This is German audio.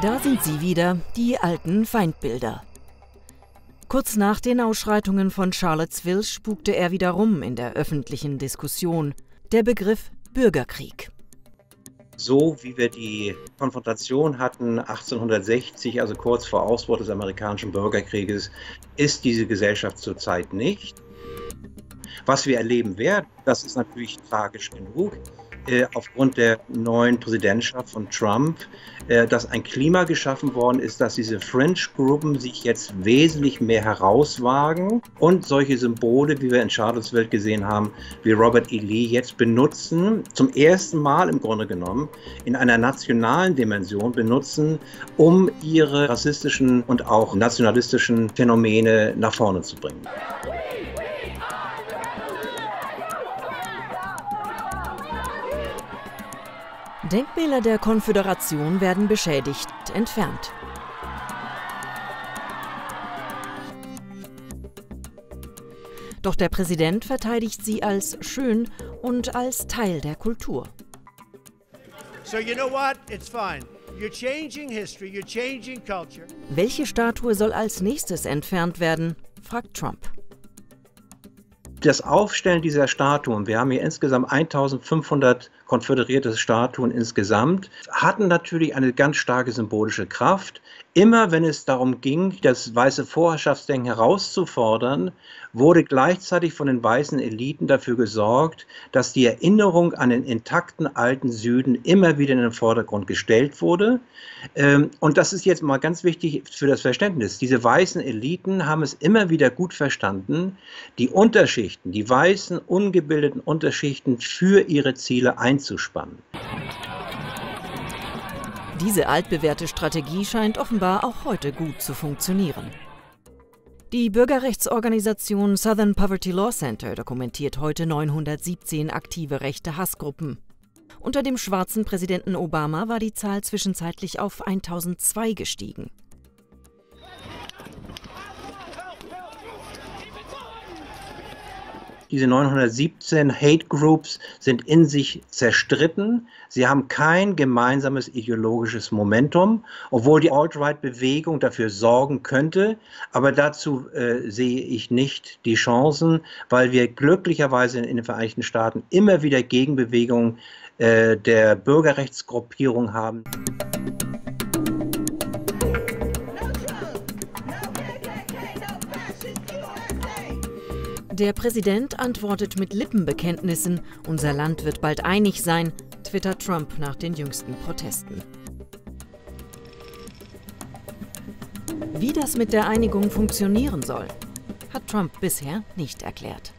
Da sind sie wieder, die alten Feindbilder. Kurz nach den Ausschreitungen von Charlottesville spukte er wieder rum in der öffentlichen Diskussion. Der Begriff Bürgerkrieg. So wie wir die Konfrontation hatten 1860, also kurz vor Ausbruch des amerikanischen Bürgerkrieges, ist diese Gesellschaft zurzeit nicht. Was wir erleben werden, das ist natürlich tragisch genug. Äh, aufgrund der neuen Präsidentschaft von Trump, äh, dass ein Klima geschaffen worden ist, dass diese Fringe-Gruppen sich jetzt wesentlich mehr herauswagen und solche Symbole, wie wir in Charlottesville gesehen haben, wie Robert E. Lee jetzt benutzen, zum ersten Mal im Grunde genommen in einer nationalen Dimension benutzen, um ihre rassistischen und auch nationalistischen Phänomene nach vorne zu bringen. Denkmäler der Konföderation werden beschädigt entfernt. Doch der Präsident verteidigt sie als schön und als Teil der Kultur. So you know what? It's fine. You're changing history, you're changing culture. Welche Statue soll als nächstes entfernt werden? fragt Trump das Aufstellen dieser Statuen, wir haben hier insgesamt 1500 konföderierte Statuen insgesamt, hatten natürlich eine ganz starke symbolische Kraft. Immer wenn es darum ging, das weiße Vorherrschaftsdenken herauszufordern, wurde gleichzeitig von den weißen Eliten dafür gesorgt, dass die Erinnerung an den intakten alten Süden immer wieder in den Vordergrund gestellt wurde. Ähm, und das ist jetzt mal ganz wichtig für das Verständnis. Diese weißen Eliten haben es immer wieder gut verstanden, die Unterschichten, die weißen, ungebildeten Unterschichten für ihre Ziele einzuspannen. Diese altbewährte Strategie scheint offenbar auch heute gut zu funktionieren. Die Bürgerrechtsorganisation Southern Poverty Law Center dokumentiert heute 917 aktive rechte Hassgruppen. Unter dem schwarzen Präsidenten Obama war die Zahl zwischenzeitlich auf 1002 gestiegen. Diese 917 Hate Groups sind in sich zerstritten. Sie haben kein gemeinsames ideologisches Momentum, obwohl die Alt-Right-Bewegung dafür sorgen könnte. Aber dazu äh, sehe ich nicht die Chancen, weil wir glücklicherweise in den Vereinigten Staaten immer wieder Gegenbewegungen äh, der Bürgerrechtsgruppierung haben. Der Präsident antwortet mit Lippenbekenntnissen, unser Land wird bald einig sein, twittert Trump nach den jüngsten Protesten. Wie das mit der Einigung funktionieren soll, hat Trump bisher nicht erklärt.